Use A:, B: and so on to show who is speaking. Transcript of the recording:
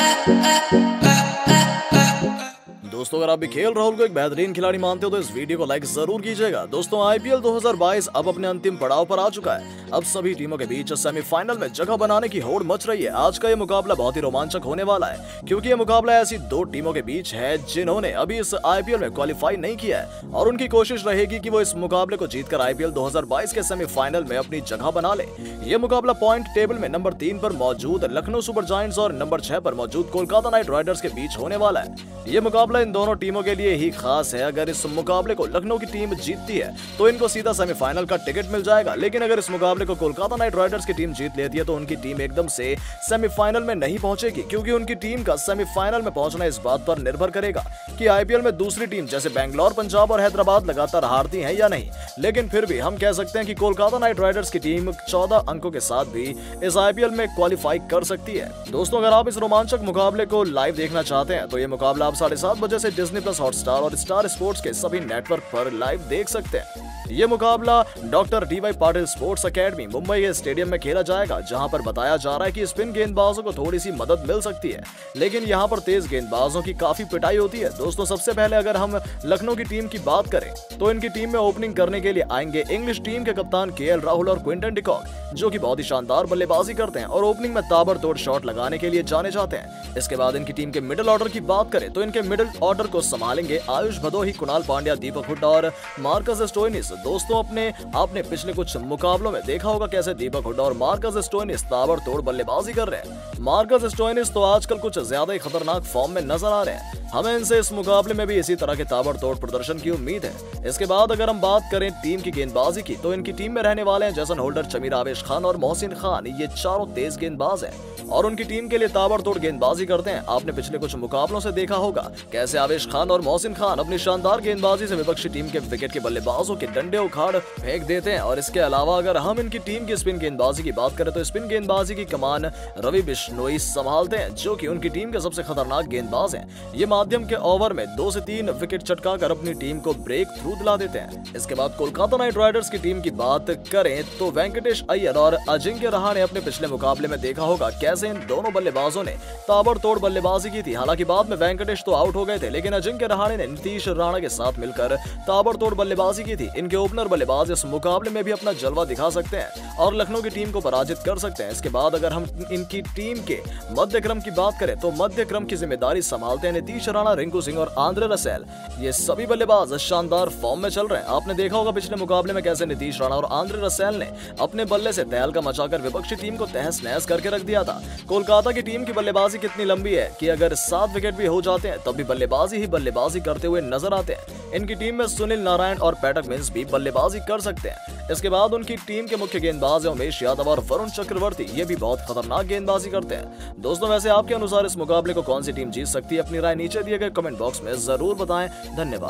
A: uh, uh. uh. दोस्तों, अगर आप भी खेल राहुल को एक बेहतरीन खिलाड़ी मानते हो तो इस वीडियो को लाइक ज़रूर कीजिएगा। दोस्तों आईपीएल 2022 अब अपने अंतिम पड़ाव पर आ चुका है। अब सभी टीमों के बीच सेमीफाइनल में जगह बनाने की होड़ मच रही है। आज का ये मुकाबला बहुत ही रोमांचक होने वाला है, क्योंकि ये मुकाबला ऐसी दो टीमों के बीच है जिन्होंने अभी इस आईपीएल में क्वालिफाई नहीं किया है। और उनकी कोशिश रहेगी की वो इस मुकाबले को जीतकर आईपीएल 2022 के सेमीफाइनल में अपनी जगह बना ले। ये मुकाबला पॉइंट टेबल में नंबर तीन पर मौजूद लखनऊ सुपर जायंट्स और नंबर छह पर मौजूद कोलकाता नाइट राइडर्स के बीच होने वाला है। ये मुकाबला दोनों टीमों के लिए ही खास है। अगर इस मुकाबले को लखनऊ की टीम जीतती है तो इनको सीधा सेमीफाइनल का टिकट मिल जाएगा। लेकिन अगर इस मुकाबले को कोलकाता नाइट राइडर्स की टीम जीत लेती है तो उनकी टीम एकदम से सेमीफाइनल में नहीं पहुंचेगी, क्योंकि उनकी टीम का सेमीफाइनल में पहुँचना इस बात पर निर्भर करेगा कि आईपीएल में दूसरी टीम, जैसे बैंगलोर, पंजाब और हैदराबाद, लगातार हारती है या नहीं। लेकिन फिर भी हम कह सकते हैं कि कोलकाता नाइट राइडर्स की टीम चौदह अंकों के साथ भी इस आईपीएल में क्वालिफाई कर सकती है। दोस्तों, अगर आप इस रोमांचक मुकाबले को लाइव देखना चाहते हैं तो ये मुकाबला आप साढ़े सात बजे से डिज्नी प्लस हॉटस्टार और स्टार स्पोर्ट्स के सभी नेटवर्क पर लाइव देख सकते हैं। ये मुकाबला doctor DY Patil Sports Academy, Mumbai के स्टेडियम में खेला जाएगा, जहाँ पर बताया जा रहा है कि स्पिन गेंदबाजों को थोड़ी सी मदद मिल सकती है। लेकिन यहाँ पर तेज गेंदबाजों की काफ़ी पिटाई होती है। दोस्तों, सबसे पहले अगर हम लखनऊ की टीम की बात करें तो इनकी टीम में ओपनिंग करने के लिए आएँगे इंग्लिश टीम के कप्तान के राहुल और क्विंटन डिकॉक जो की बहुत ही शानदार बल्लेबाजी करते हैं और ओपनिंग में ताबड़तोड़ शॉट लगाने के लिए जाने जाते हैं। इसके बाद इनकी टीम के मिडिल ऑर्डर की बात करें तो इनके मिडिल ऑर्डर को संभालेंगे आयुष भदोही, कुणाल पांड्या, दीपक हुड्डा और मार्कस स्टोइनिस दोस्तों अपने आपने पिछले कुछ मुकाबलों में देखा होगा कैसे दीपक हुड्डा और मार्कस स्टोइनिस ताबड़तोड़ बल्लेबाजी कर रहे हैं। मार्कस स्टोइनिस तो आजकल कुछ ज़्यादा ही खतरनाक फॉर्म में नज़र आ रहे हैं। हमें इनसे इस मुकाबले में भी इसी तरह के ताबड़तोड़ प्रदर्शन की उम्मीद है। इसके बाद अगर हम बात करें टीम की गेंदबाजी की तो इनकी टीम में रहने वाले हैं जैसन होल्डर चमीर आवेश खान और मोहसिन खान। ये चारों तेज गेंदबाज हैं और उनकी टीम के लिए ताबड़तोड़ गेंदबाजी करते हैं। आपने पिछले कुछ मुकाबलों से देखा होगा कैसे आवेश खान और मोहसिन खान अपनी शानदार गेंदबाजी से विपक्षी टीम के विकेट के बल्लेबाजों के डंडे उखाड़ फेंक देते हैं। और इसके अलावा अगर हम इनकी टीम की स्पिन गेंदबाजी की बात करें तो स्पिन गेंदबाजी की कमान रवि बिश्नोई संभालते हैं, जो की उनकी टीम के सबसे खतरनाक गेंदबाज है। ये माध्यम के ओवर में दो से तीन विकेट चटका कर अपनी टीम को ब्रेक थ्रू दिला देते हैं। इसके बाद कोलकाता नाइट राइडर्स की टीम की बात करें तो वेंकटेश अय्यर और अजिंक्य रहा ने अपने पिछले मुकाबले में देखा होगा कैसे इन दोनों बल्लेबाजों ने ताबड़तोड़ बल्लेबाजी की थी। हालाँकि बाद में वेंकटेश तो आउट हो गए थे, लेकिन अजिंक्य रहाणे ने नीतीश राणा के साथ मिलकर ताबड़तोड़ बल्लेबाजी की थी। इनके ओपनर बल्लेबाज इस मुकाबले में भी अपना जलवा दिखा सकते हैं और लखनऊ की टीम को पराजित कर सकते हैं। इसके बाद अगर हम इनकी टीम के मध्य क्रम की बात करें तो मध्य क्रम की ज़िम्मेदारी संभालते हैं नीतीश राणा, रिंकू सिंह और आंद्रे रसेल। ये सभी बल्लेबाज शानदार फॉर्म में चल रहे हैं। आपने देखा होगा पिछले मुकाबले में कैसे नीतीश राणा और आंद्रे रसेल ने अपने बल्ले से तहलका मचाकर विपक्षी टीम को तहस नहस करके रख दिया था। कोलकाता की टीम की बल्लेबाजी कितनी लंबी है कि अगर सात विकेट भी हो जाते हैं, तब भी बल्लेबाजी ही बल्लेबाजी करते हुए नज़र आते हैं। इनकी टीम में सुनील नारायण और पैटक मिन्स भी बल्लेबाजी कर सकते हैं। इसके बाद उनकी टीम के मुख्य गेंदबाज है उमेश यादव और वरुण चक्रवर्ती। ये भी बहुत खतरनाक गेंदबाजी करते हैं। दोस्तों, वैसे आपके अनुसार इस मुकाबले को कौन सी टीम जीत सकती है? अपनी राय नीचे दिए गए कमेंट बॉक्स में ज़रूर बताएँ। धन्यवाद।